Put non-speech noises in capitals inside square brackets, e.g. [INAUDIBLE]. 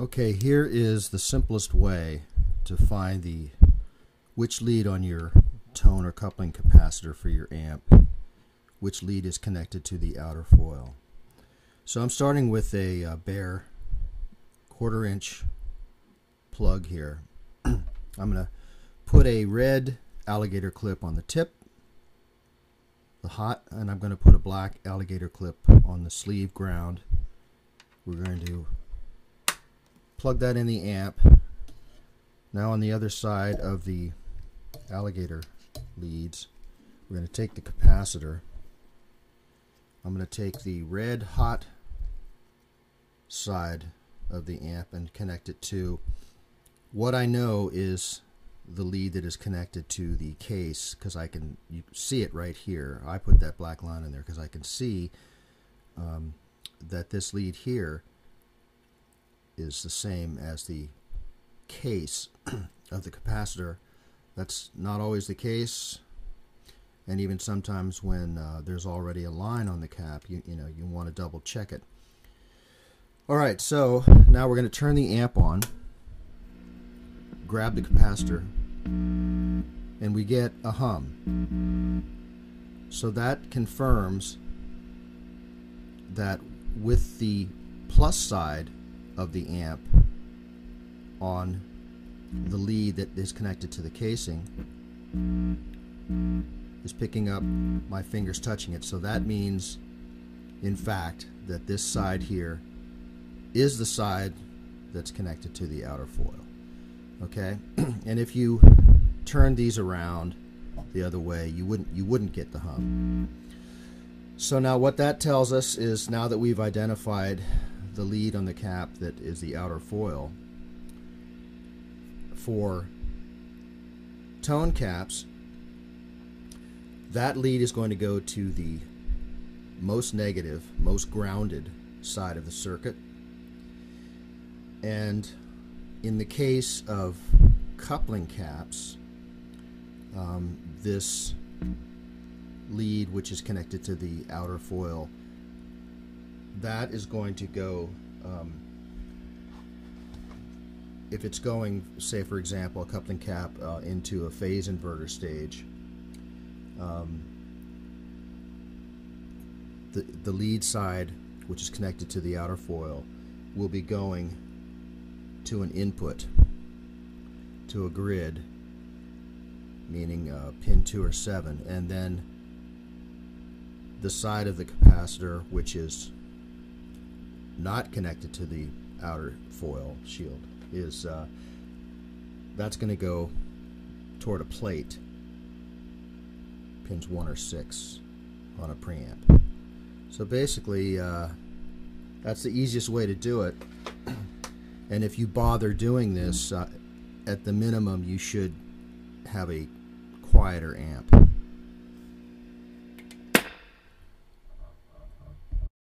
Okay, here is the simplest way to find the which lead on your tone or coupling capacitor for your amp, which lead is connected to the outer foil. So I'm starting with a uh, bare quarter inch plug here. [CLEARS THROAT] I'm going to put a red alligator clip on the tip, the hot, and I'm going to put a black alligator clip on the sleeve ground. We're going to plug that in the amp. Now on the other side of the alligator leads, we're going to take the capacitor. I'm going to take the red hot side of the amp and connect it to what I know is the lead that is connected to the case because I can you see it right here. I put that black line in there because I can see um, that this lead here is the same as the case [CLEARS THROAT] of the capacitor. That's not always the case, and even sometimes when uh, there's already a line on the cap, you, you know, you want to double check it. All right, so now we're going to turn the amp on, grab the capacitor, and we get a hum. So that confirms that with the plus side of the amp on the lead that is connected to the casing is picking up my fingers touching it. So that means, in fact, that this side here is the side that's connected to the outer foil. Okay, [CLEARS THROAT] and if you turn these around the other way, you wouldn't you wouldn't get the hum. So now what that tells us is now that we've identified the lead on the cap that is the outer foil. For tone caps, that lead is going to go to the most negative, most grounded side of the circuit. And in the case of coupling caps, um, this lead, which is connected to the outer foil, that is going to go um, if it's going say for example a coupling cap uh, into a phase inverter stage um, the, the lead side which is connected to the outer foil will be going to an input to a grid meaning uh, pin 2 or 7 and then the side of the capacitor which is not connected to the outer foil shield is uh, that's going to go toward a plate. Pins 1 or 6 on a preamp. So basically uh, that's the easiest way to do it. [CLEARS THROAT] And if you bother doing this uh, at the minimum you should have a quieter amp